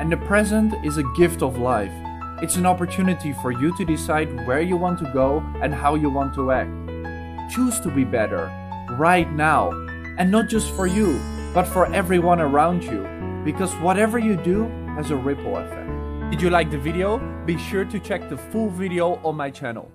And the present is a gift of life. It's an opportunity for you to decide where you want to go and how you want to act. Choose to be better right now. And not just for you, but for everyone around you. Because whatever you do has a ripple effect. Did you like the video? Be sure to check the full video on my channel.